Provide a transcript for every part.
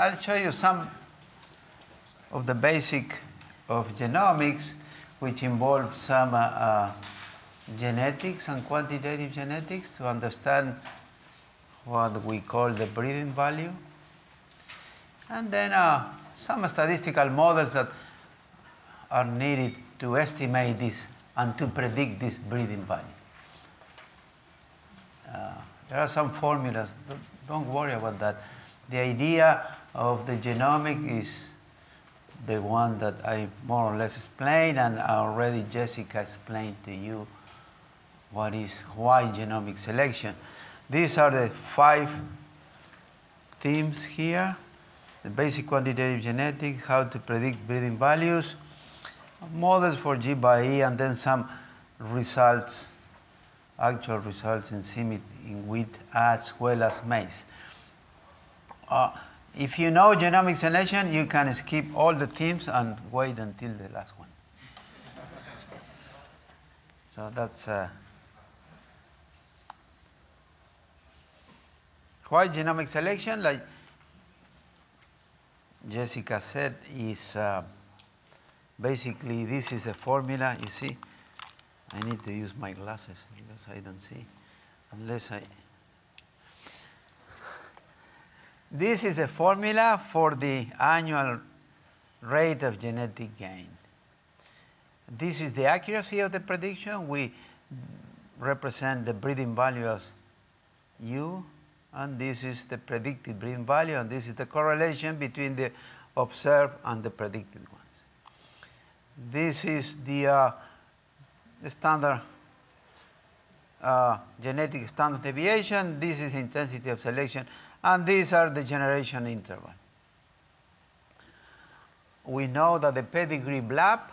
I'll show you some of the basic of genomics, which involve some uh, uh, genetics and quantitative genetics to understand what we call the breeding value. And then uh, some statistical models that are needed to estimate this and to predict this breeding value. Uh, there are some formulas, don't, don't worry about that. The idea of the genomic is the one that I more or less explained, and already Jessica explained to you what is why genomic selection. These are the five themes here. The basic quantitative genetics, how to predict breeding values, models for G by E, and then some results, actual results in CIMMYT in wheat as well as maize. Uh, if you know genomic selection, you can skip all the themes and wait until the last one. so that's uh, why genomic selection, like Jessica said, is uh, basically this is the formula. You see, I need to use my glasses because I don't see unless I. This is a formula for the annual rate of genetic gain. This is the accuracy of the prediction. We represent the breeding value as U, and this is the predicted breeding value, and this is the correlation between the observed and the predicted ones. This is the, uh, standard uh, genetic standard deviation. This is intensity of selection and these are the generation interval. We know that the pedigree BLUP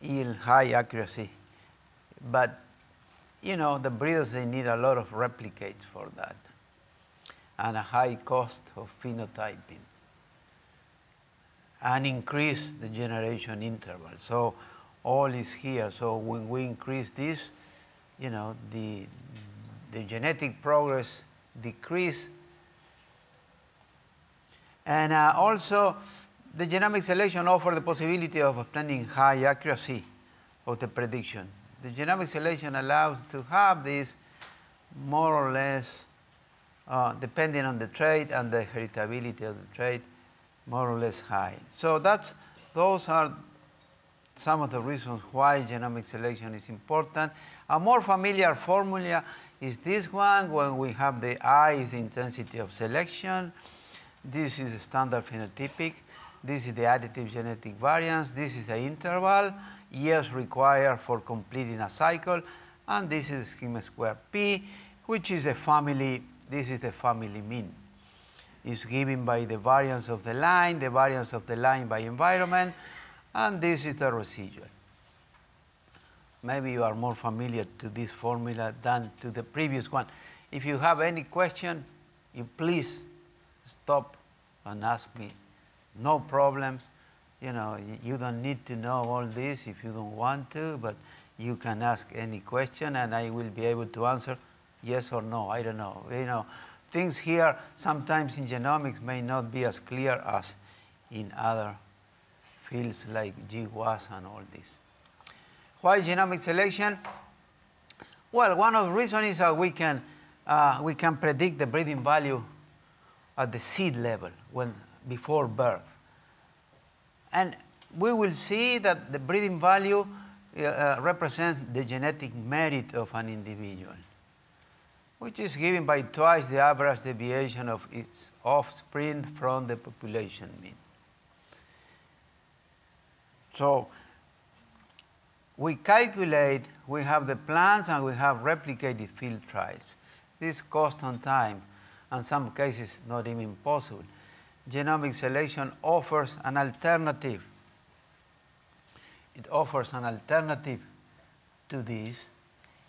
yield high accuracy, but you know the breeders they need a lot of replicates for that and a high cost of phenotyping and increase the generation interval. So all is here. So when we increase this, you know, the, the genetic progress decrease. And uh, also, the genomic selection offers the possibility of obtaining high accuracy of the prediction. The genomic selection allows to have this more or less, uh, depending on the trait and the heritability of the trait, more or less high. So that's, those are some of the reasons why genomic selection is important. A more familiar formula is this one when we have the I is the intensity of selection. This is standard phenotypic. This is the additive genetic variance. This is the interval, years required for completing a cycle. And this is sigma square P, which is a family, this is the family mean. It's given by the variance of the line, the variance of the line by environment, and this is the residual. Maybe you are more familiar to this formula than to the previous one. If you have any question, you please stop and ask me. No problems. You know, you don't need to know all this if you don't want to, but you can ask any question and I will be able to answer yes or no. I don't know. You know, things here sometimes in genomics may not be as clear as in other fields like GWAS and all this. Why genomic selection? Well, one of the reasons is that we can, uh, we can predict the breeding value at the seed level when, before birth. And we will see that the breeding value uh, uh, represents the genetic merit of an individual, which is given by twice the average deviation of its offspring from the population mean. So we calculate, we have the plans and we have replicated field trials. This cost on time, and some cases not even possible. Genomic selection offers an alternative. It offers an alternative to this,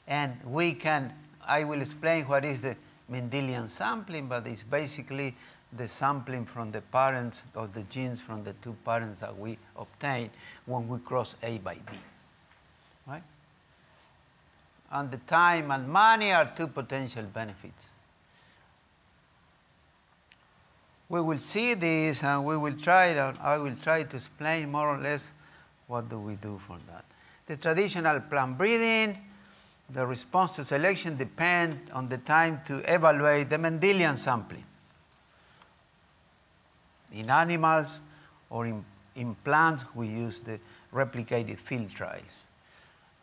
and we can, I will explain what is the Mendelian sampling, but it's basically the sampling from the parents of the genes from the two parents that we obtain when we cross A by B right? And the time and money are two potential benefits. we will see this and we will try, I will try to explain more or less what do we do for that. The traditional plant breeding, the response to selection depend on the time to evaluate the Mendelian sampling. In animals or in, in plants, we use the replicated field trials,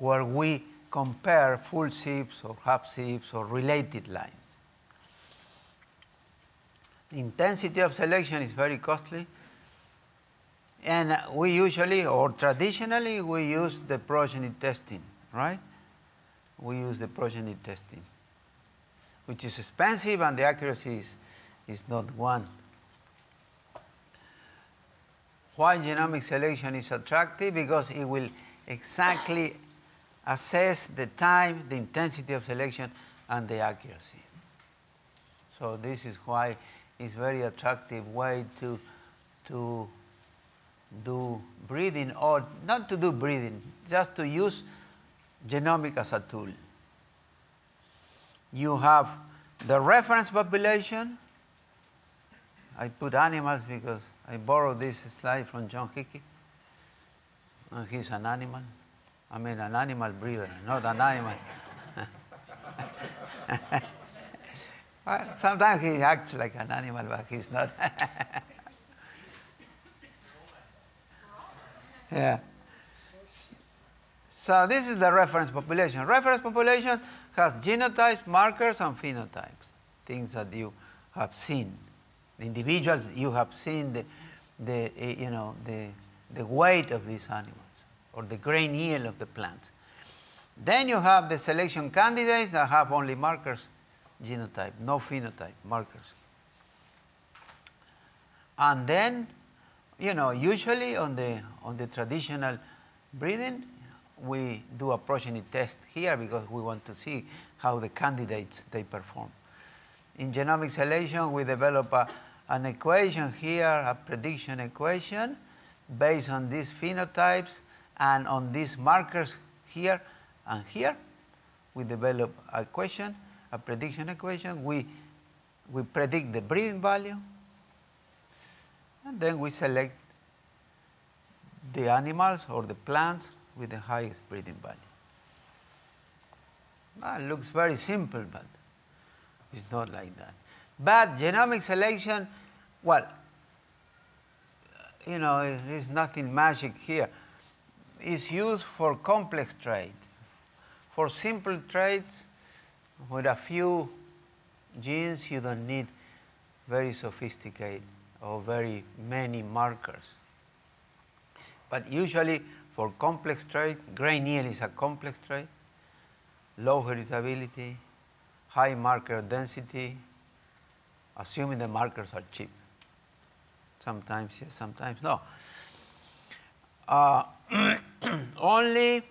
where we compare full sibs or half sibs or related lines. Intensity of selection is very costly. And we usually, or traditionally, we use the progeny testing, right? We use the progeny testing, which is expensive and the accuracy is, is not one. Why genomic selection is attractive? Because it will exactly assess the time, the intensity of selection, and the accuracy. So this is why it's very attractive way to, to do breeding, or not to do breeding, just to use genomic as a tool. You have the reference population. I put animals because I borrowed this slide from John Hickey. And he's an animal. I mean, an animal breeder, not an animal. sometimes he acts like an animal, but he's not. yeah. So this is the reference population. Reference population has genotypes, markers, and phenotypes, things that you have seen. The individuals you have seen the, the eh, you know the, the weight of these animals or the grain yield of the plant. Then you have the selection candidates that have only markers, genotype, no phenotype, markers. And then, you know, usually on the, on the traditional breeding, we do a progeny test here because we want to see how the candidates they perform. In genomic selection, we develop a, an equation here, a prediction equation, based on these phenotypes and on these markers here and here, we develop a equation, a prediction equation. We, we predict the breeding value, and then we select the animals or the plants with the highest breeding value. Well, it looks very simple, but it's not like that. But genomic selection, well, you know, there's nothing magic here is used for complex trait. For simple traits, with a few genes, you don't need very sophisticated or very many markers. But usually for complex trait, grain yield is a complex trait, low heritability, high marker density, assuming the markers are cheap. Sometimes yes, sometimes no. Uh, only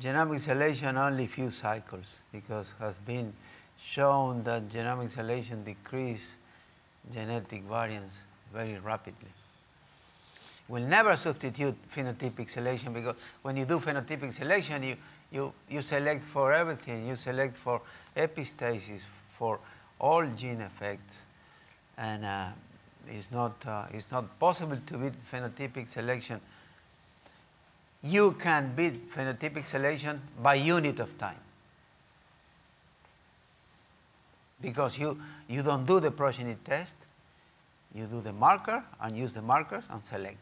genomic selection only few cycles because has been shown that genomic selection decrease genetic variance very rapidly. Will never substitute phenotypic selection because when you do phenotypic selection, you, you, you select for everything. You select for epistasis, for all gene effects. And uh, it's not, uh, it's not possible to beat phenotypic selection. You can beat phenotypic selection by unit of time. Because you, you don't do the progeny test, you do the marker and use the markers and select.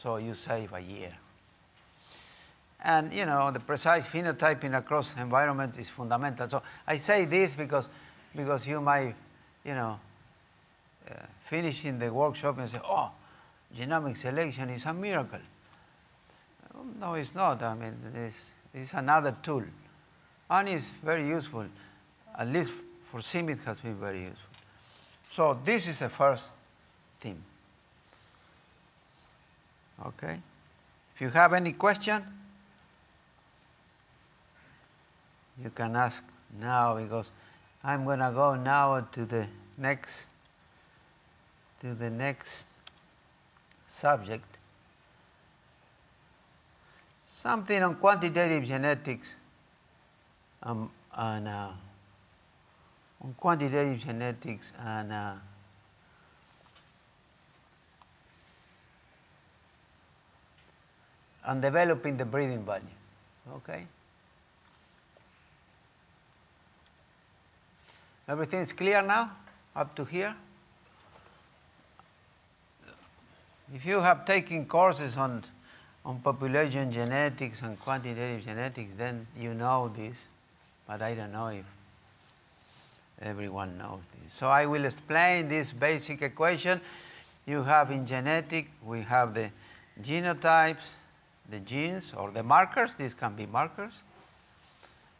So you save a year. And you know, the precise phenotyping across environments is fundamental. So I say this because, because you might, you know, uh, finishing the workshop and say, oh, genomic selection is a miracle. No, it's not. I mean, it's, it's another tool. And it's very useful. At least for SIM, it has been very useful. So this is the first theme. Okay? If you have any question, you can ask now because I'm going to go now to the next to the next subject. Something on quantitative genetics um, and uh, on quantitative genetics and uh, and developing the breeding value. Okay? Everything is clear now up to here? If you have taken courses on, on population genetics and quantitative genetics, then you know this, but I don't know if everyone knows this. So I will explain this basic equation. You have in genetic, we have the genotypes, the genes or the markers, these can be markers.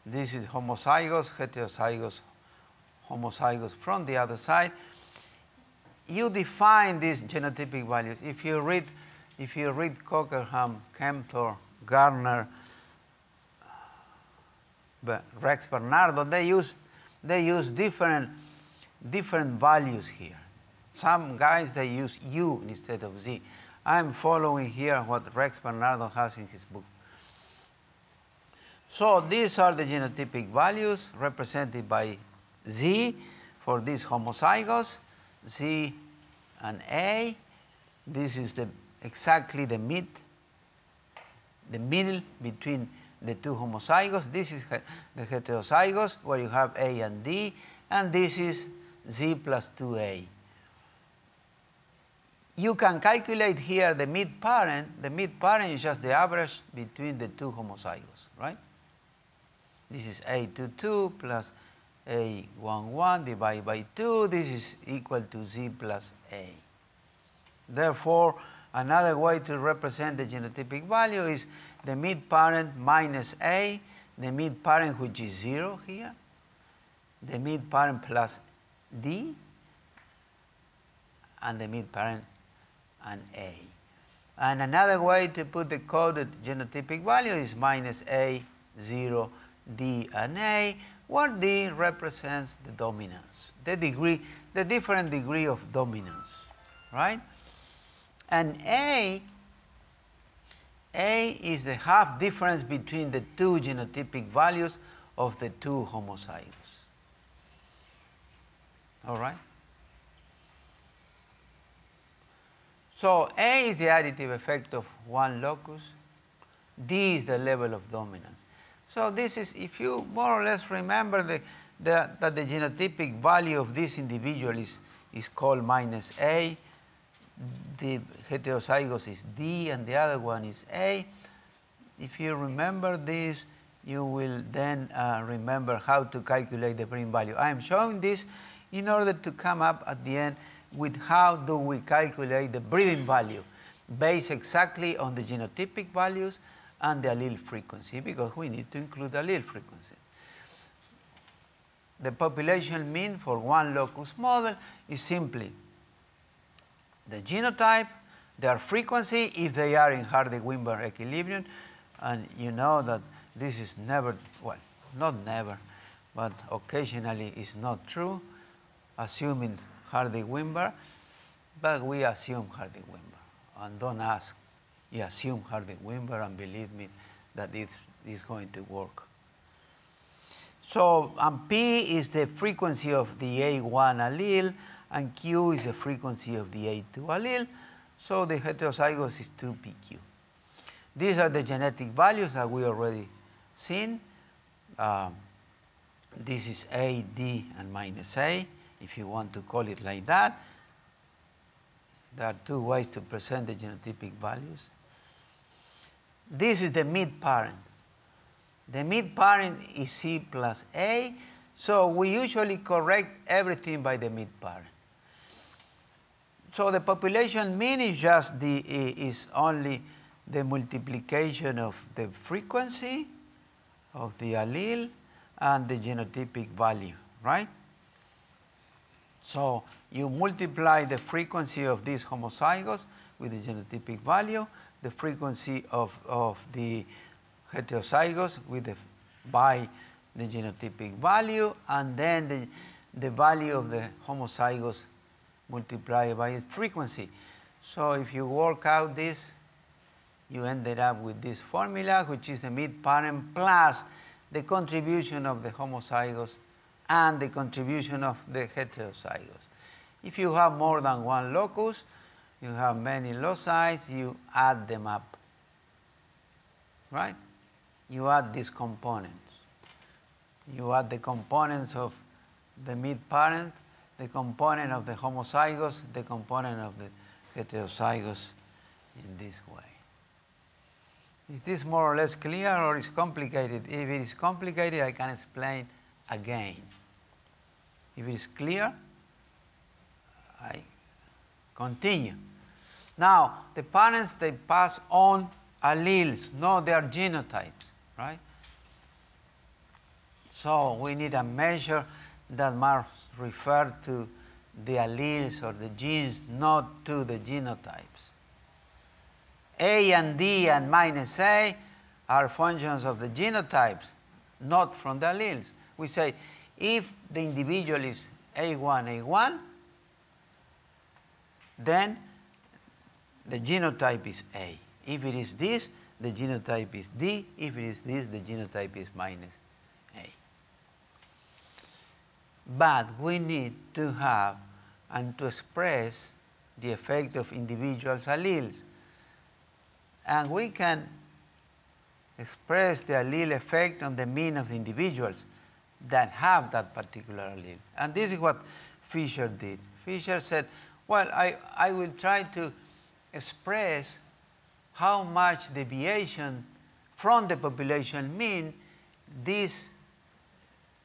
This is homozygous, heterozygous, homozygous from the other side. You define these genotypic values. If you read, if you read Cockerham, Kempthorne, Gardner, Rex Bernardo, they use, they use different, different values here. Some guys, they use U instead of Z. I'm following here what Rex Bernardo has in his book. So these are the genotypic values represented by Z for these homozygous, Z and A. This is the, exactly the mid, the middle between the two homozygous. This is the heterozygous where you have A and D, and this is Z plus 2A. You can calculate here the mid parent. The mid parent is just the average between the two homozygous, right? This is A22 plus A11 divided by 2. This is equal to Z plus A. Therefore, another way to represent the genotypic value is the mid parent minus A, the mid parent which is 0 here, the mid parent plus D, and the mid parent and A. And another way to put the coded genotypic value is minus A, 0, D, and A, where D represents the dominance, the degree, the different degree of dominance, right? And A, A is the half difference between the two genotypic values of the two homozygous. All right? So A is the additive effect of one locus, D is the level of dominance. So this is, if you more or less remember the, the, that the genotypic value of this individual is, is called minus A, the heterozygous is D and the other one is A. If you remember this, you will then uh, remember how to calculate the breeding value. I am showing this in order to come up at the end with how do we calculate the breeding value based exactly on the genotypic values and the allele frequency because we need to include allele frequency. The population mean for one locus model is simply the genotype, their frequency if they are in Hardy-Weinberg equilibrium and you know that this is never, well, not never, but occasionally is not true, assuming Hardy-Weinberg, but we assume Hardy-Weinberg. And don't ask, you assume Hardy-Weinberg and believe me that it is going to work. So, and P is the frequency of the A1 allele, and Q is the frequency of the A2 allele. So the heterozygous is 2PQ. These are the genetic values that we already seen. Um, this is A, D, and minus A if you want to call it like that. There are two ways to present the genotypic values. This is the mid parent. The mid parent is C plus A, so we usually correct everything by the mid parent. So the population mean is just the is only the multiplication of the frequency of the allele and the genotypic value, right? So you multiply the frequency of these homozygous with the genotypic value, the frequency of, of the heterozygous with the, by the genotypic value, and then the, the value of the homozygous multiplied by its frequency. So if you work out this, you ended up with this formula, which is the mid parent plus the contribution of the homozygous and the contribution of the heterozygous. If you have more than one locus, you have many loci, you add them up, right? You add these components. You add the components of the mid parent, the component of the homozygous, the component of the heterozygous in this way. Is this more or less clear or is complicated? If it is complicated, I can explain again. If it is clear, I continue. Now, the parents, they pass on alleles, no, they are genotypes, right? So we need a measure that must refer to the alleles or the genes, not to the genotypes. A and D and minus A are functions of the genotypes, not from the alleles. We say if the individual is A1, A1, then the genotype is A. If it is this, the genotype is D. If it is this, the genotype is minus A. But we need to have and to express the effect of individuals' alleles. And we can express the allele effect on the mean of the individuals that have that particular allele. And this is what Fisher did. Fisher said, well, I, I will try to express how much deviation from the population mean this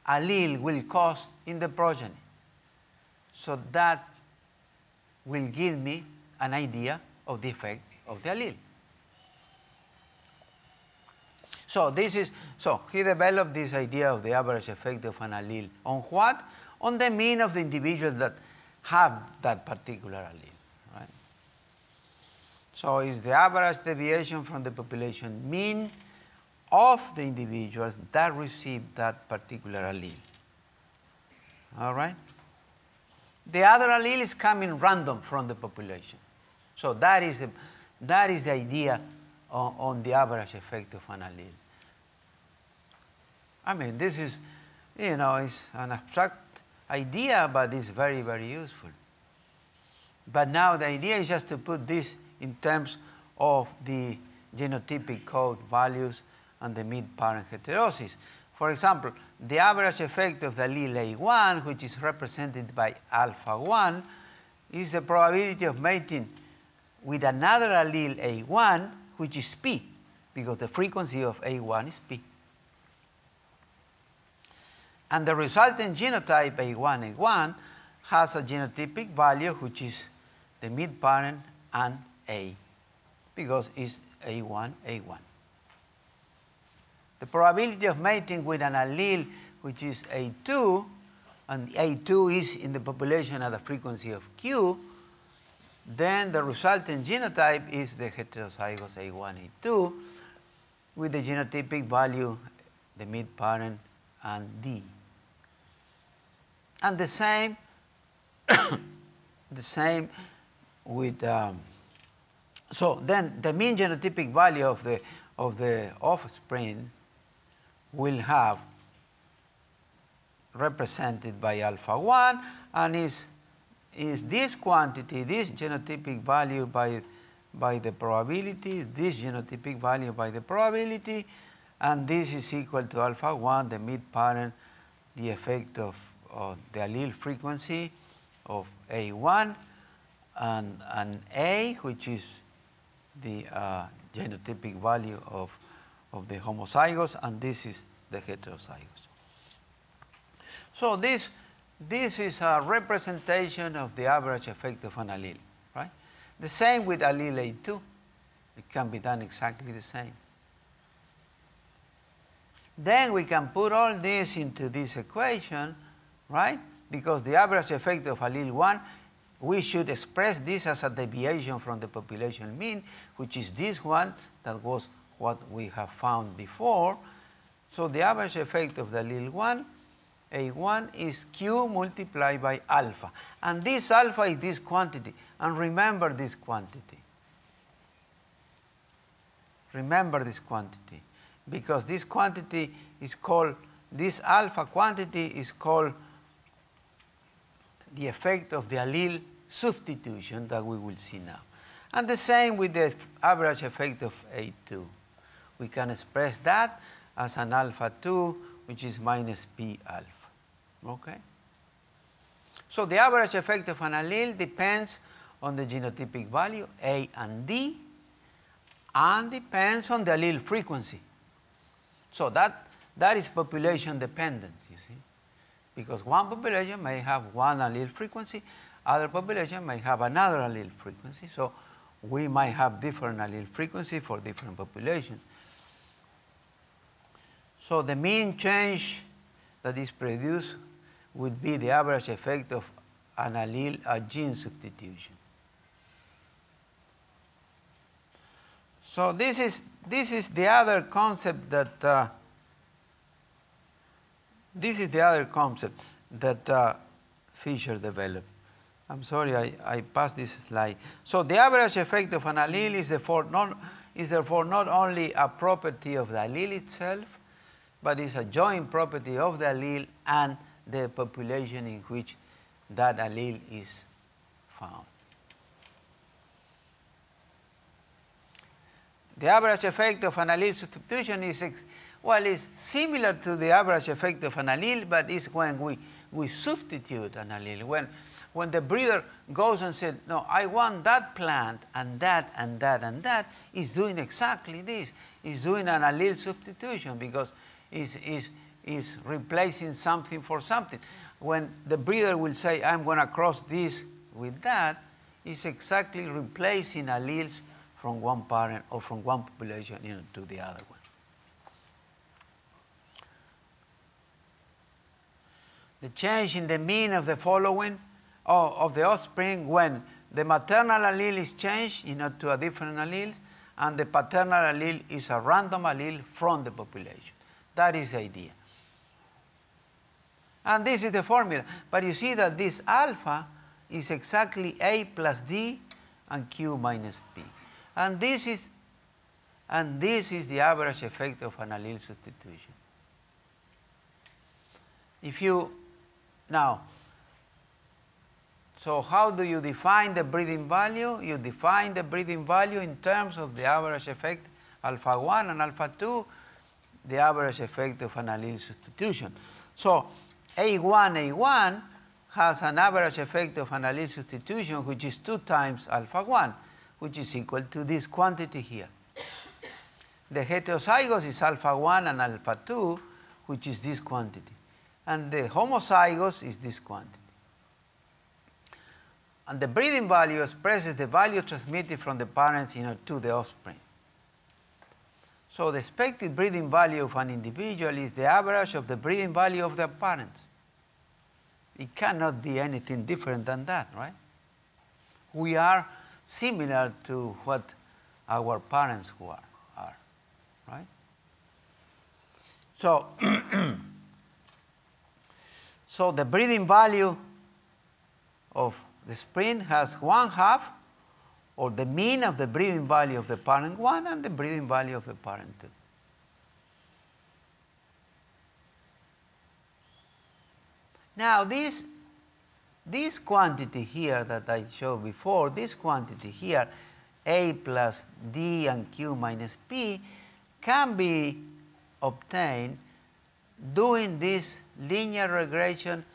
allele will cause in the progeny. So that will give me an idea of the effect of the allele. So this is so he developed this idea of the average effect of an allele on what? On the mean of the individuals that have that particular allele. Right? So it's the average deviation from the population mean of the individuals that receive that particular allele. All right? The other allele is coming random from the population. So that is, a, that is the idea on, on the average effect of an allele. I mean, this is, you know, it's an abstract idea, but it's very, very useful. But now the idea is just to put this in terms of the genotypic code values and the mid-parent heterosis. For example, the average effect of the allele A1, which is represented by alpha 1, is the probability of mating with another allele A1, which is P, because the frequency of A1 is P. And the resulting genotype A1, A1 has a genotypic value which is the mid-parent and A, because it's A1, A1. The probability of mating with an allele which is A2, and A2 is in the population at a frequency of Q, then the resulting genotype is the heterozygous A1, A2, with the genotypic value, the mid-parent and D. And the same, the same with, um, so then the mean genotypic value of the, of the offspring will have represented by alpha 1 and is, is this quantity, this genotypic value by, by the probability, this genotypic value by the probability, and this is equal to alpha 1, the mid parent, the effect of, of the allele frequency of A1, and, and A, which is the uh, genotypic value of of the homozygous, and this is the heterozygous. So this, this is a representation of the average effect of an allele, right? The same with allele A2. It can be done exactly the same. Then we can put all this into this equation, right? Because the average effect of allele 1, we should express this as a deviation from the population mean, which is this one that was what we have found before. So the average effect of the allele 1, A1 is Q multiplied by alpha. And this alpha is this quantity. And remember this quantity. Remember this quantity. Because this quantity is called this alpha quantity is called the effect of the allele substitution that we will see now. And the same with the average effect of A2. We can express that as an alpha 2, which is minus P alpha. Okay? So the average effect of an allele depends on the genotypic value, A and D, and depends on the allele frequency. So that, that is population dependence, you see. Because one population may have one allele frequency, other population may have another allele frequency. So we might have different allele frequency for different populations. So the mean change that is produced would be the average effect of an allele, a gene substitution. So this is, this is the other concept that, uh, this is the other concept that uh, Fisher developed. I'm sorry, I, I passed this slide. So the average effect of an allele is therefore, not, is therefore not only a property of the allele itself, but it's a joint property of the allele and the population in which that allele is found. The average effect of an allele substitution is, well, it's similar to the average effect of an allele, but it's when we, we substitute an allele. When, when the breeder goes and said, no, I want that plant and that and that and that, is doing exactly this. Is doing an allele substitution because is is is replacing something for something. When the breeder will say, I'm going to cross this with that, is exactly replacing alleles from one parent or from one population you know, to the other one. The change in the mean of the following of the offspring when the maternal allele is changed you know, to a different allele and the paternal allele is a random allele from the population. That is the idea. And this is the formula. But you see that this alpha is exactly A plus D and Q minus P. And this is and this is the average effect of an allele substitution. If you now so how do you define the breeding value? You define the breeding value in terms of the average effect alpha 1 and alpha 2, the average effect of an allele substitution. So A1, A1 has an average effect of an allele substitution which is 2 times alpha 1 which is equal to this quantity here. The heterozygous is alpha 1 and alpha 2, which is this quantity. And the homozygous is this quantity. And the breeding value expresses the value transmitted from the parents you know, to the offspring. So the expected breeding value of an individual is the average of the breeding value of their parents. It cannot be anything different than that, right? We are similar to what our parents who are, are right? So, so the breeding value of the spring has one half or the mean of the breeding value of the parent 1 and the breeding value of the parent 2. Now this this quantity here that I showed before, this quantity here, A plus D and Q minus P, can be obtained doing this linear regression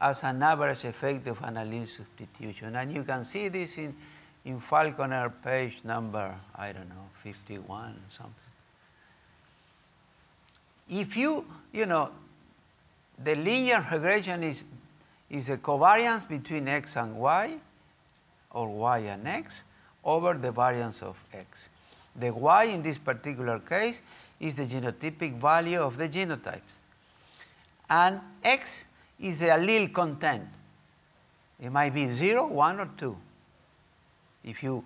as an average effect of an allele substitution. And you can see this in, in Falconer page number, I don't know, 51 or something. If you, you know, the linear regression is is the covariance between x and y, or y and x, over the variance of x. The y in this particular case is the genotypic value of the genotypes. And x is the allele content. It might be 0, 1, or 2. If you,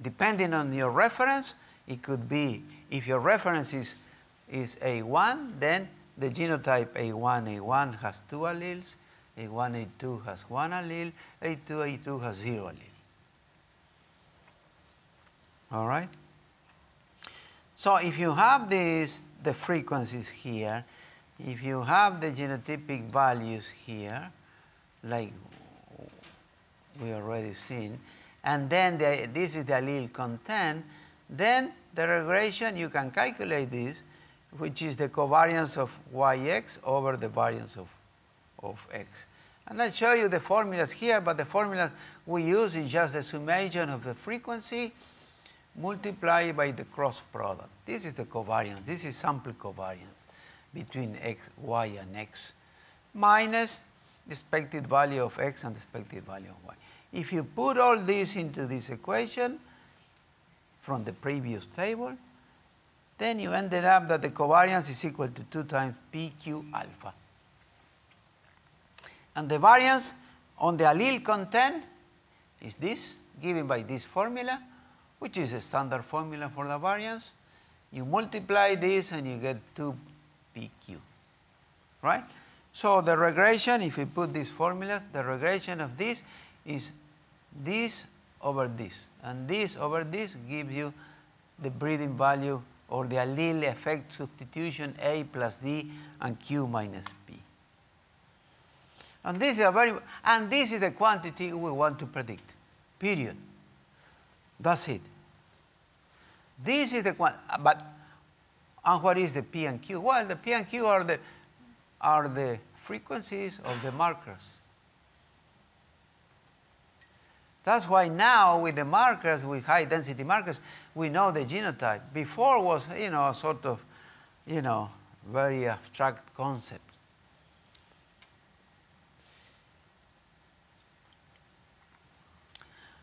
depending on your reference, it could be, if your reference is, is A1, then the genotype A1, A1 has two alleles. A1, A2 has one allele, A2, A2 has zero allele. All right? So if you have these, the frequencies here, if you have the genotypic values here, like we already seen, and then the, this is the allele content, then the regression, you can calculate this, which is the covariance of yx over the variance of, of x. And I'll show you the formulas here, but the formulas we use is just the summation of the frequency multiplied by the cross product. This is the covariance. This is sample covariance between x, y, and x minus the expected value of x and the expected value of y. If you put all this into this equation from the previous table, then you ended up that the covariance is equal to 2 times pq alpha. And the variance on the allele content is this, given by this formula, which is a standard formula for the variance. You multiply this and you get 2 PQ, right? So the regression, if you put these formulas, the regression of this is this over this. And this over this gives you the breeding value or the allele effect substitution A plus D and Q minus P. And this is a very, and this is the quantity we want to predict, period. That's it. This is the but and what is the P and Q? Well, the P and Q are the, are the frequencies of the markers. That's why now with the markers, with high density markers, we know the genotype. Before was, you know, a sort of, you know, very abstract concept.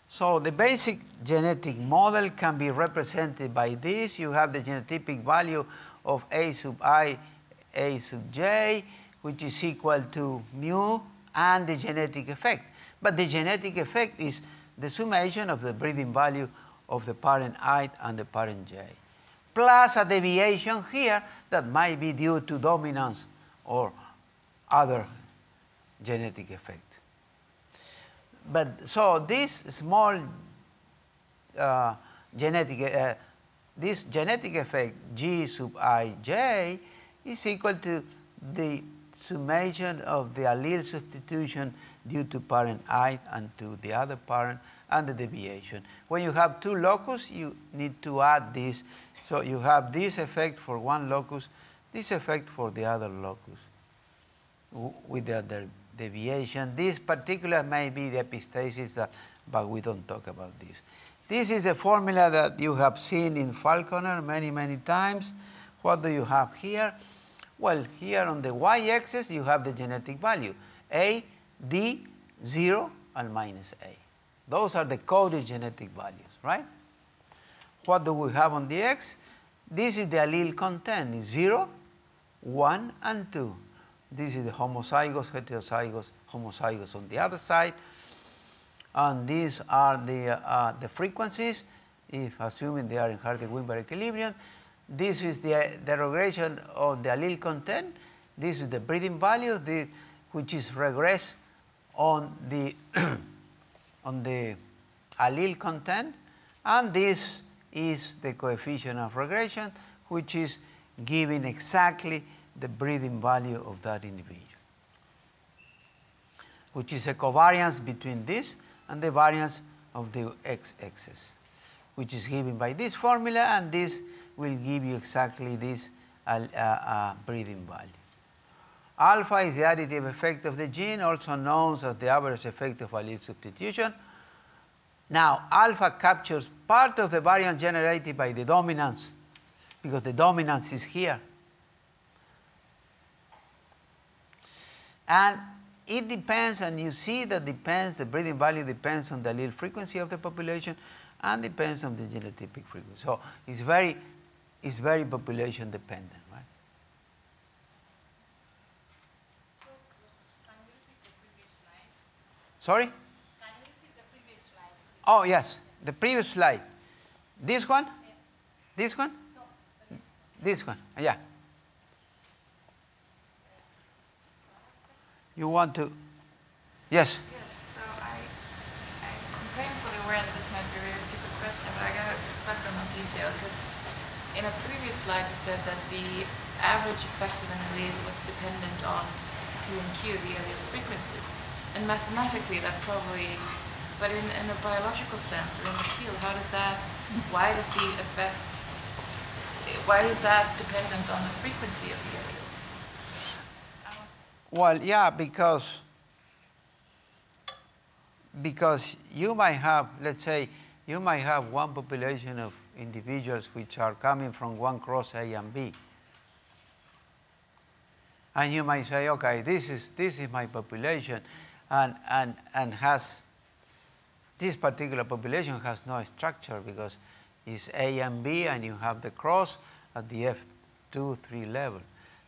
So the basic genetic model can be represented by this. You have the genotypic value of A sub i, A sub j, which is equal to mu and the genetic effect. But the genetic effect is the summation of the breeding value of the parent i and the parent j, plus a deviation here that might be due to dominance or other genetic effect. But so this small uh, genetic, uh, this genetic effect G sub i j is equal to the summation of the allele substitution due to parent i and to the other parent and the deviation. When you have two locus, you need to add this. So you have this effect for one locus, this effect for the other locus with the other deviation. This particular may be the epistasis, but we don't talk about this. This is a formula that you have seen in Falconer many, many times. What do you have here? Well, here on the y-axis you have the genetic value, A, D, 0, and minus A. Those are the coded genetic values, right? What do we have on the x? This is the allele content, 0, 1, and 2. This is the homozygous, heterozygous, homozygous on the other side. And these are the, uh, the frequencies, if assuming they are in Hardy-Weinberg equilibrium. This is the, the regression of the allele content. This is the breeding value, the, which is regress on the, on the allele content. And this is the coefficient of regression, which is giving exactly the breeding value of that individual, which is a covariance between this and the variance of the x-axis, which is given by this formula, and this will give you exactly this uh, uh, breeding value. Alpha is the additive effect of the gene, also known as the average effect of allele substitution. Now, alpha captures part of the variance generated by the dominance, because the dominance is here. And it depends, and you see that depends, the breeding value depends on the allele frequency of the population and depends on the genotypic frequency. So it's very, it's very population dependent, right? Sorry? Oh, yes, the previous slide. This one? This one? This one, yeah. You want to? Yes. Yes. So I, I'm painfully aware that this might be a really stupid question, but I got stuck on the detail because in a previous slide you said that the average effect of an allele was dependent on P and Q, the allele frequencies. And mathematically, that probably, but in, in a biological sense or in the field, how does that, why does the effect, why is that dependent on the frequency of the allele? Well, yeah, because because you might have, let's say, you might have one population of individuals which are coming from one cross A and B. And you might say, okay, this is, this is my population, and, and, and has, this particular population has no structure because it's A and B, and you have the cross at the F2, 3 level.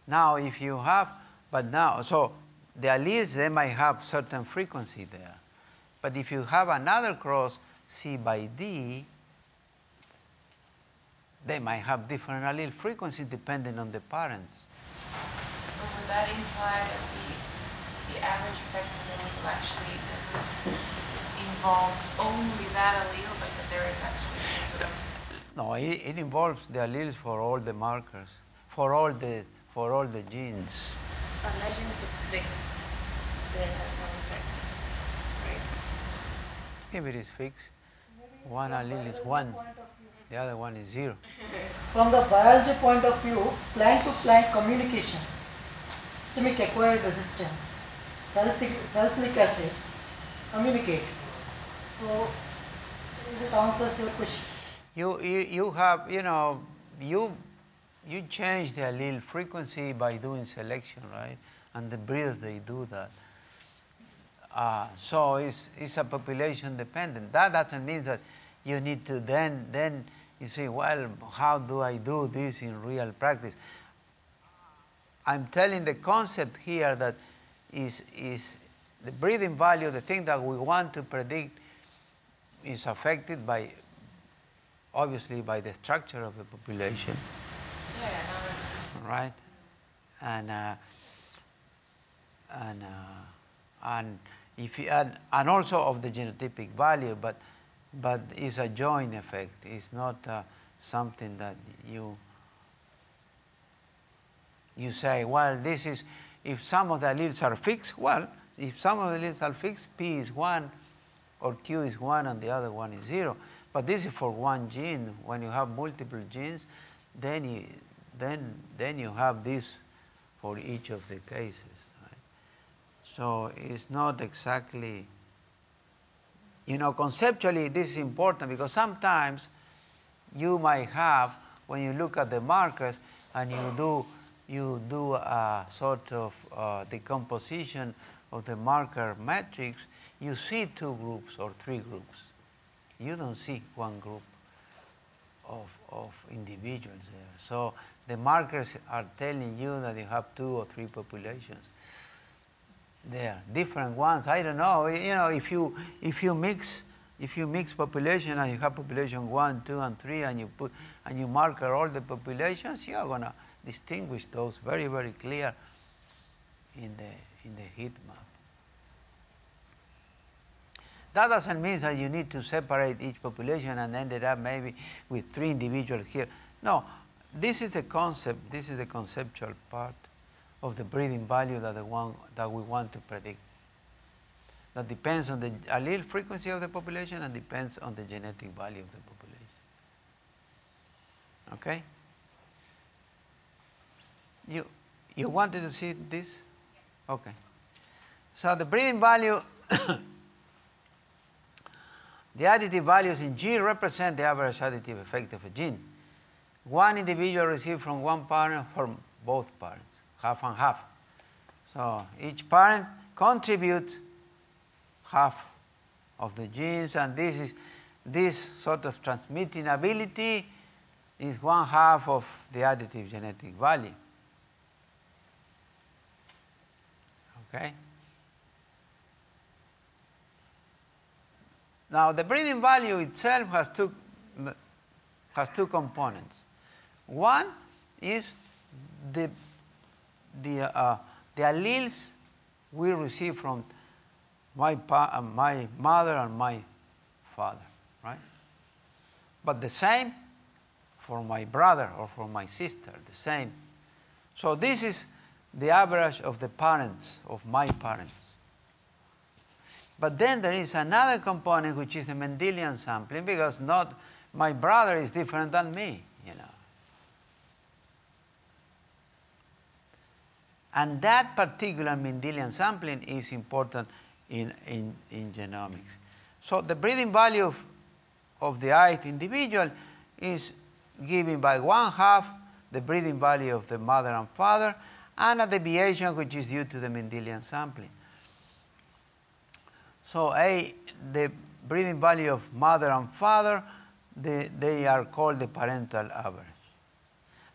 Now, if you have, but now, so the alleles, they might have certain frequency there. But if you have another cross, C by D, they might have different allele frequency depending on the parents. But would that imply that the, the average actually doesn't involve only that allele, but that there is actually sort of No, it, it involves the alleles for all the markers, for all the, for all the genes. Imagine if it's fixed, then it has no effect, right? If it is fixed, one allele is one, the other one is zero. From the biology point of view, plant to plant communication, systemic acquired resistance, salicylic, salicylic acid, communicate. So, it answers your question. You, you, you have, you know, you, you change the allele frequency by doing selection, right? And the breeders, they do that. Uh, so it's, it's a population dependent. That doesn't mean that you need to then, then you say, well, how do I do this in real practice? I'm telling the concept here that is, is the breeding value, the thing that we want to predict is affected by, obviously, by the structure of the population, yeah, no, right? And, uh, and, uh, and, if you add, and also of the genotypic value, but, but it's a joint effect. It's not uh, something that you, you say, well, this is, if some of the alleles are fixed, well, if some of the alleles are fixed, P is 1 or Q is 1 and the other one is 0. But this is for one gene. When you have multiple genes, then you, then, then you have this for each of the cases. Right? So it's not exactly, you know, conceptually this is important because sometimes you might have, when you look at the markers and you do, you do a sort of uh, decomposition of the marker matrix, you see two groups or three groups. You don't see one group of, of individuals there. So the markers are telling you that you have two or three populations there, different ones. I don't know. You know, if you if you mix if you mix population and you have population one, two, and three, and you put and you marker all the populations, you are gonna distinguish those very very clear in the in the heat map. That doesn't mean that you need to separate each population and ended up maybe with three individuals here. No, this is the concept, this is the conceptual part of the breeding value that, the one, that we want to predict. That depends on the allele frequency of the population and depends on the genetic value of the population. Okay? You, you wanted to see this? Okay. So the breeding value The additive values in G represent the average additive effect of a gene. One individual received from one parent from both parents, half and half. So each parent contributes half of the genes, and this is this sort of transmitting ability is one half of the additive genetic value. Okay? Now, the breeding value itself has two, has two components. One is the, the, uh, the alleles we receive from my, pa- uh, my mother and my father, right? But the same for my brother or for my sister, the same. So this is the average of the parents, of my parents. But then there is another component which is the Mendelian sampling because not my brother is different than me, you know. And that particular Mendelian sampling is important in, in, in genomics. So the breeding value of, of the ith individual is given by one half the breeding value of the mother and father and a deviation which is due to the Mendelian sampling. So A, the breeding value of mother and father, they, they are called the parental average.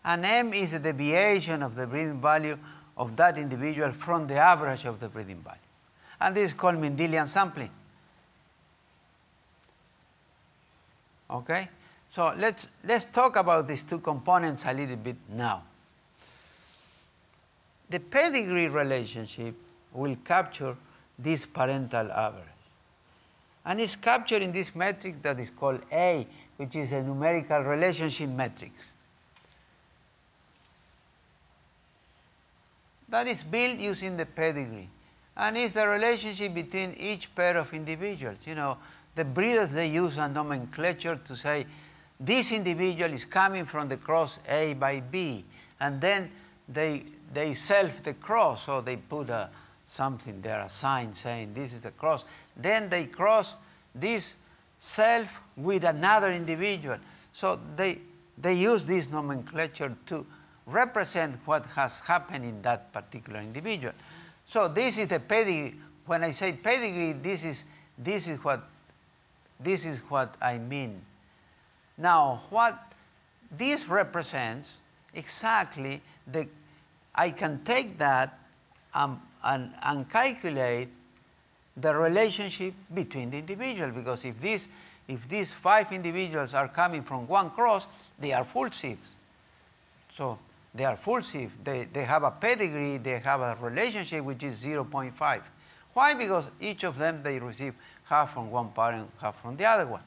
And M is the deviation of the breeding value of that individual from the average of the breeding value. And this is called Mendelian sampling. Okay? So let's, let's talk about these two components a little bit now. The pedigree relationship will capture this parental average. And it's captured in this metric that is called A, which is a numerical relationship metric. That is built using the pedigree. And it's the relationship between each pair of individuals. You know, the breeders, they use a nomenclature to say, this individual is coming from the cross A by B. And then they, they self the cross, so they put a, something there, a sign saying this is the cross. Then they cross this self with another individual. So they, they use this nomenclature to represent what has happened in that particular individual. So this is the pedigree. When I say pedigree, this is, this is, what, this is what I mean. Now, what this represents exactly the, I can take that and, and, and calculate the relationship between the individuals because if, this, if these five individuals are coming from one cross, they are full sibs. So they are full sib. They, they have a pedigree, they have a relationship which is 0.5. Why? Because each of them they receive half from one parent, half from the other one.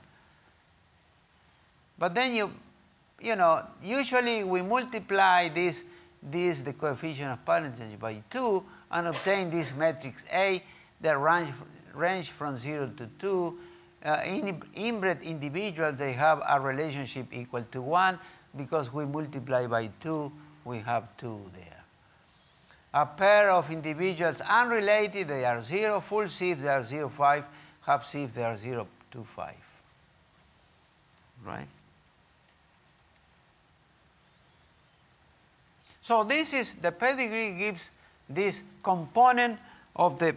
But then you, you know, usually we multiply this, this the coefficient of parentage by 2 and obtain this matrix A that range, range from 0 to 2. Uh, in, inbred individuals, they have a relationship equal to 1 because we multiply by 2, we have 2 there. A pair of individuals unrelated, they are 0, full sib, they are 0, 5, half sib, they are 0, 2, 5. Right? So this is, the pedigree gives this component of the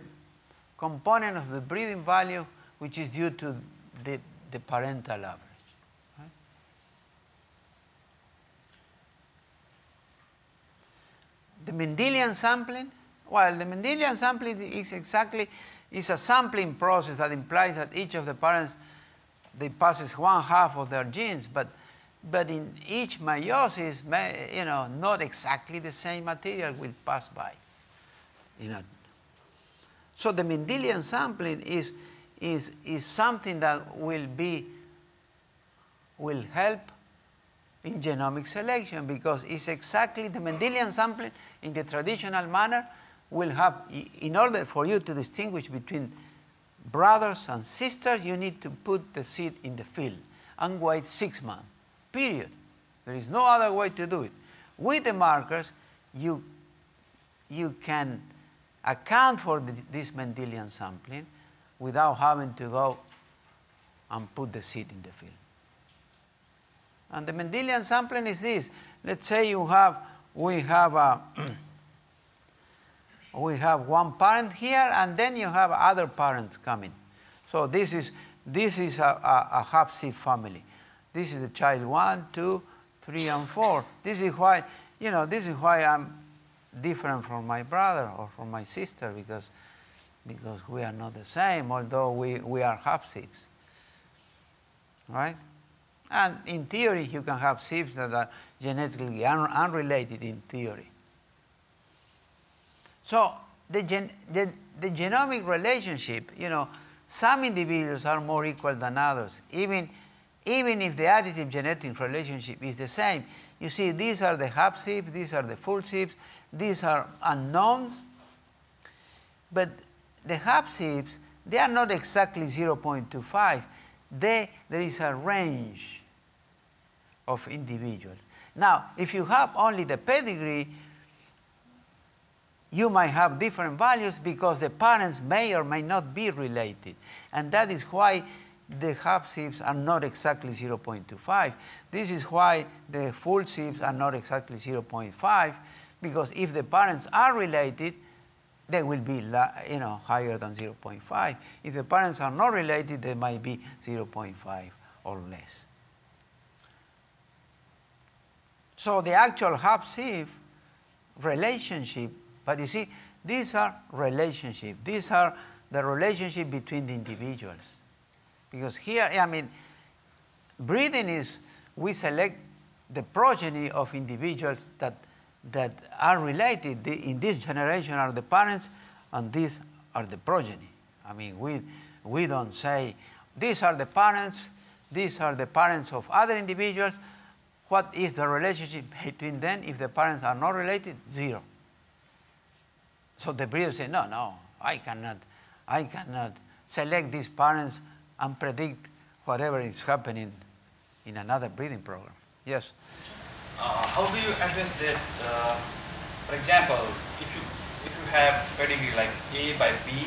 component of the breeding value which is due to the, the parental average. Right? The Mendelian sampling, well, the Mendelian sampling is exactly is a sampling process that implies that each of the parents they passes one half of their genes, but but in each meiosis, you know, not exactly the same material will pass by. You know. So the Mendelian sampling is, is, is something that will be, will help in genomic selection because it's exactly the Mendelian sampling in the traditional manner will have, in order for you to distinguish between brothers and sisters, you need to put the seed in the field and wait six months. Period. There is no other way to do it. With the markers, you, you can account for the, this Mendelian sampling without having to go and put the seed in the field. And the Mendelian sampling is this. Let's say you have, we have a, we have one parent here and then you have other parents coming. So this is, this is a, a, a family. This is the child one, two, three, and four. This is why, you know, this is why I'm different from my brother or from my sister because, because we are not the same, although we, we are half sibs. Right? And in theory, you can have sibs that are genetically un unrelated in theory. So the, gen the, the genomic relationship, you know, some individuals are more equal than others. Even even if the additive genetic relationship is the same. You see, these are the half sibs, these are the full sibs, these are unknowns, but the half sibs, they are not exactly 0.25. They, there is a range of individuals. Now, if you have only the pedigree, you might have different values because the parents may or may not be related. And that is why the half sibs are not exactly 0.25. This is why the full sibs are not exactly 0.5 because if the parents are related, they will be you know, higher than 0.5. If the parents are not related, they might be 0.5 or less. So the actual half-sib relationship, but you see, these are relationships. These are the relationship between the individuals. Because here, I mean, breeding is, we select the progeny of individuals that that are related. in this generation are the parents, and these are the progeny. I mean, we, we don't say, these are the parents, these are the parents of other individuals. What is the relationship between them if the parents are not related? Zero. So the breeder say, no, no, I cannot, I cannot select these parents and predict whatever is happening in another breeding program. Yes? uh, how do you address that? Uh, for example, if you if you have pedigree like A by B,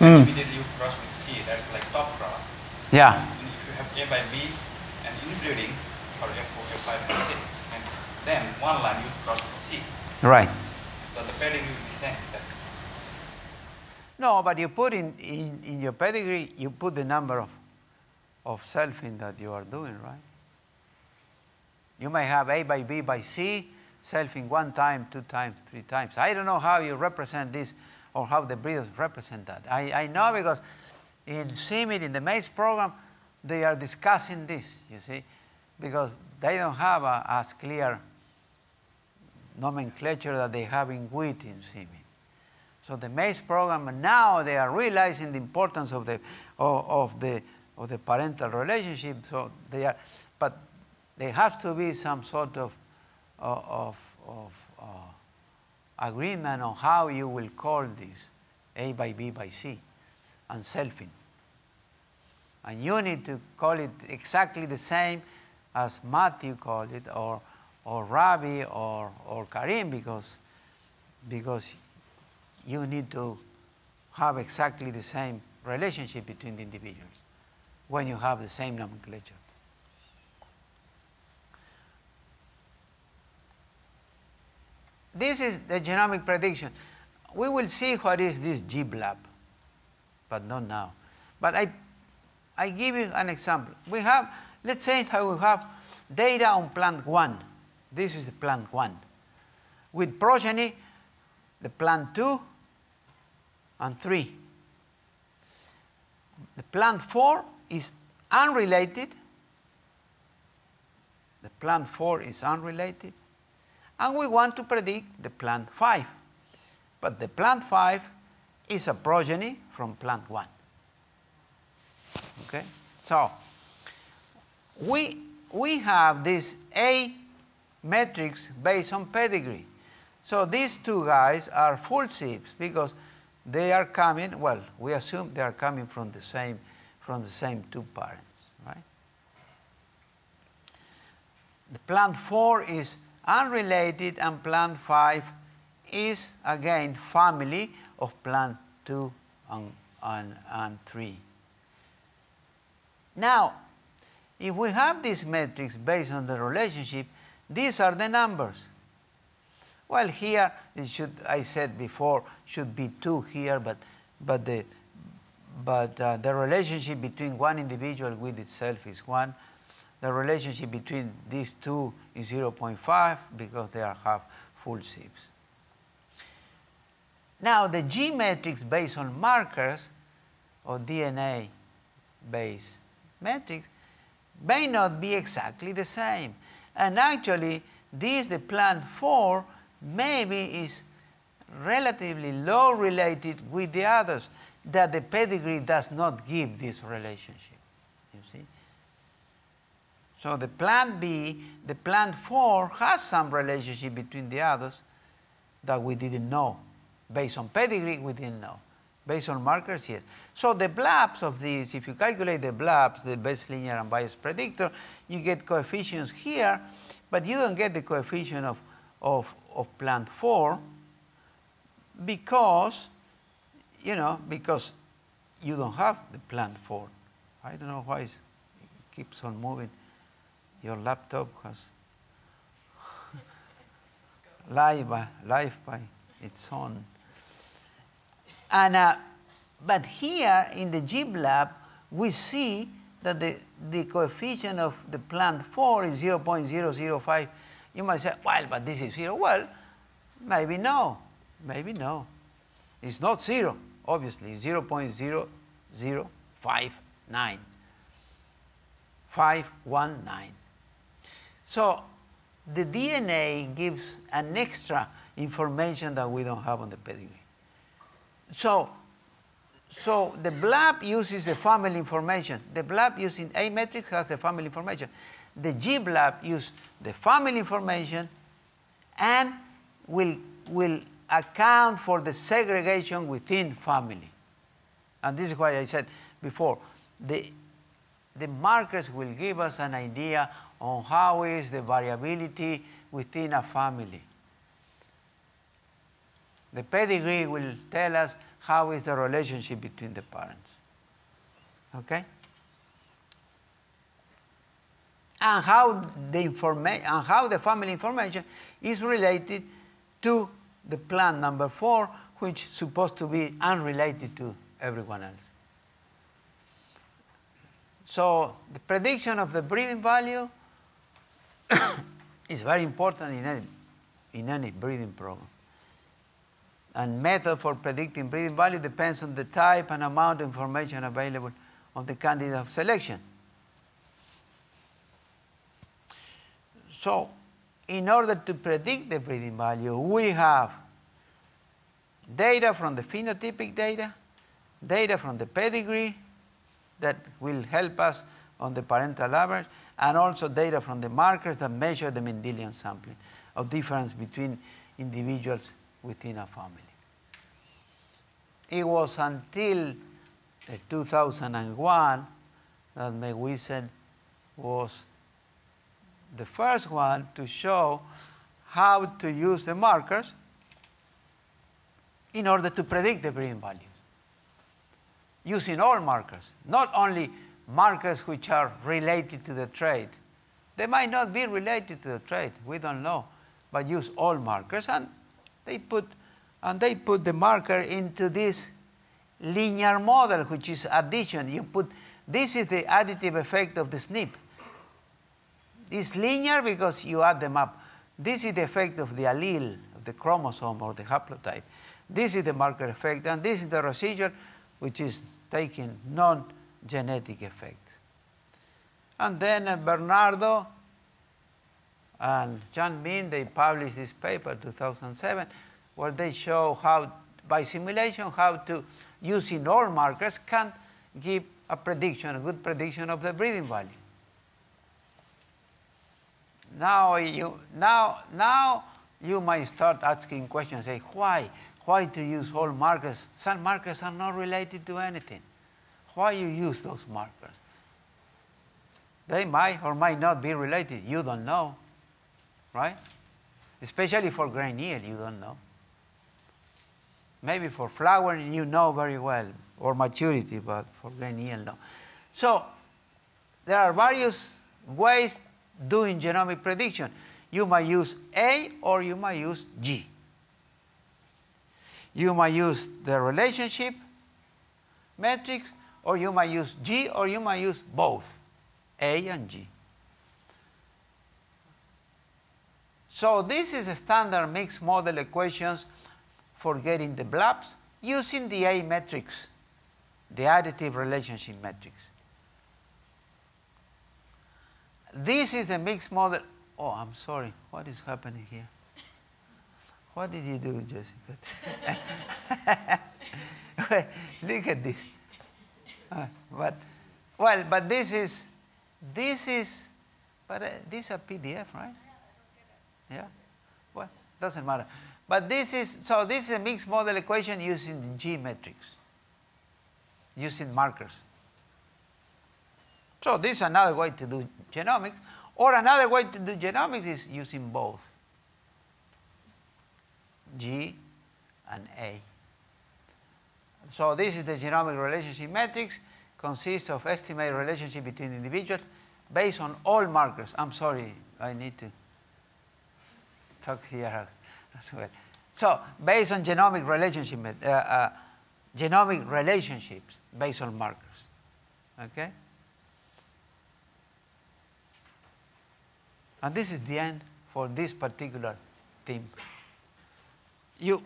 mm. immediately you cross with C, that's like top cross. Yeah. And if you have A by B and inbreeding or F4, F5, F6, and then one line you cross with C. Right. So the pedigree will be the same. No, but you put in, in, in your pedigree, you put the number of, of selfing that you are doing, right? You may have A by B by C, selfing one time, two times, three times. I don't know how you represent this or how the breeders represent that. I, I know because in CIMMYT, in the maize program, they are discussing this, you see, because they don't have a, as clear nomenclature that they have in wheat in CIMMYT. So the maize program, now they are realizing the importance of the, of, of the, of the parental relationship. So they are, but there has to be some sort of, of, of uh, agreement on how you will call this A by B by C and selfing. And you need to call it exactly the same as Matthew called it or, or Ravi or, or Karim because, because you need to have exactly the same relationship between the individuals when you have the same nomenclature. This is the genomic prediction. We will see what is this GBLUP, but not now. But I, I give you an example. We have, let's say that we have data on plant 1. This is the plant 1. With progeny, the plant 2 and 3. The plant 4 is unrelated. The plant 4 is unrelated and we want to predict the plant 5. But the plant 5 is a progeny from plant 1. Okay? So, we, we have this A matrix based on pedigree. So these two guys are full sibs because they are coming, well, we assume they are coming from the same, from the same two parents, right? The plant 4 is Unrelated and plant 5 is again family of plant 2 and, and, and 3. Now, if we have this matrix based on the relationship, these are the numbers. Well, here should, I said before, should be 2 here, but, but, the, but uh, the relationship between one individual with itself is 1 the relationship between these two is 0.5 because they are half full sibs. Now, the G matrix based on markers or DNA based matrix may not be exactly the same. And actually, this, the plant 4, maybe is relatively low related with the others that the pedigree does not give this relationship. You see? So the plant B, the plant 4 has some relationship between the others that we didn't know. Based on pedigree, we didn't know. Based on markers, yes. So the BLUPs of these, if you calculate the BLUPs, the best linear unbiased predictor, you get coefficients here, but you don't get the coefficient of, of, of plant 4 because, you know, because you don't have the plant 4. I don't know why it keeps on moving. Your laptop has life by, life by its own. And, uh, but here in the GBLUP, we see that the, the coefficient of the plant 4 is 0.005. You might say, well, but this is 0. Well, maybe no. Maybe no. It's not 0, obviously. 0.0059. 519. So the DNA gives an extra information that we don't have on the pedigree. So, so the BLUP uses the family information. The BLUP using A matrix has the family information. The GBLUP uses the family information and will, will account for the segregation within family. And this is why I said before, the, the markers will give us an idea on how is the variability within a family. The pedigree will tell us how is the relationship between the parents. Okay? And how the information and how the family information is related to the plan number four, which is supposed to be unrelated to everyone else. So the prediction of the breeding value is very important in any, in any breeding program. And method for predicting breeding value depends on the type and amount of information available on the candidate of selection. So, in order to predict the breeding value, we have data from the phenotypic data, data from the pedigree that will help us on the parental average, and also data from the markers that measure the Mendelian sampling of difference between individuals within a family. It was until 2001 that Meuwissen was the first one to show how to use the markers in order to predict the breeding values using all markers, not only markers which are related to the trait. They might not be related to the trait, we don't know, but use all markers and they put and they put the marker into this linear model which is addition. You put this is the additive effect of the SNP. It's linear because you add them up. This is the effect of the allele of the chromosome or the haplotype. This is the marker effect and this is the residual which is taking non-genetic effect. And then uh, Bernardo and Jianming, they published this paper 2007 where they show how by simulation how to using all markers can give a prediction, a good prediction of the breeding value. Now you, now, now you might start asking questions, say, why? Why to use all markers? Some markers are not related to anything. Why you use those markers? They might or might not be related. You don't know, right? Especially for grain yield, you don't know. Maybe for flowering, you know very well, or maturity, but for grain yield, no. So there are various ways doing genomic prediction. You might use A or you might use G. You might use the relationship matrix, or you might use G, or you might use both, A and G. So this is a standard mixed model equations for getting the BLUPs using the A matrix, the additive relationship matrix. This is the mixed model. Oh, I'm sorry. What is happening here? What did you do, Jessica? Look at this. Uh, but well, but this is this is But uh, this is a PDF, right? Yeah. Well, doesn't matter. But this is so this is a mixed model equation using the G matrix, using markers. So this is another way to do genomics, or another way to do genomics is using both G and A. So this is the genomic relationship matrix, consists of estimated relationship between individuals based on all markers. I'm sorry, I need to talk here as well. So based on genomic relationship, uh, uh, genomic relationships based on markers. Okay? And this is the end for this particular theme. You.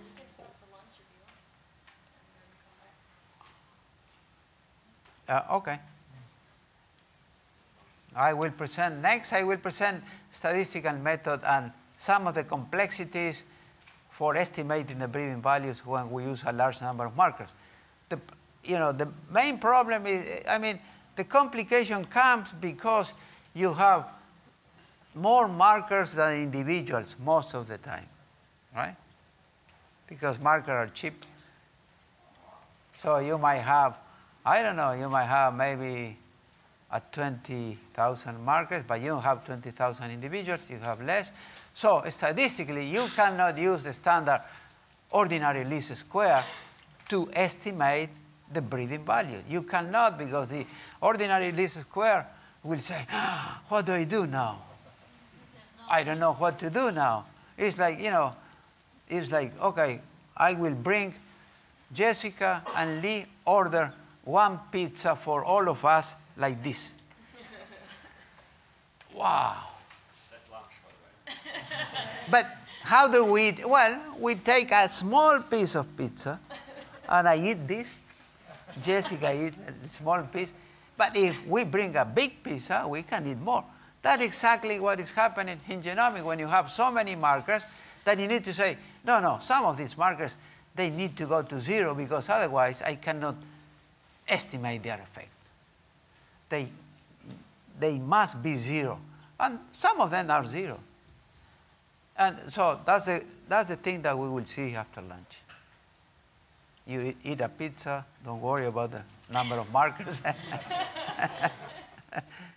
Uh, okay. I will present, next I will present statistical method and some of the complexities for estimating the breeding values when we use a large number of markers. The, you know, the main problem is, I mean, the complication comes because you have more markers than individuals most of the time, right? Because markers are cheap. So you might have, I don't know, you might have maybe a 20,000 markers, but you don't have 20,000 individuals, you have less. So statistically, you cannot use the standard ordinary least square to estimate the breeding value. You cannot because the ordinary least square will say, "Ah, what do I do now? I don't know what to do now. It's like, you know, it's like, okay, I will bring Jessica and Lee order one pizza for all of us like this. wow. That's lunch, by the way. But how do we eat? Well, we take a small piece of pizza and I eat this. Jessica eat a small piece. But if we bring a big pizza, we can eat more. That's exactly what is happening in genomics when you have so many markers that you need to say, no, no, some of these markers, they need to go to zero because otherwise I cannot estimate their effect. They, they must be zero. And some of them are zero. And so that's the, that's the thing that we will see after lunch. You eat- eat a pizza, don't worry about the number of markers.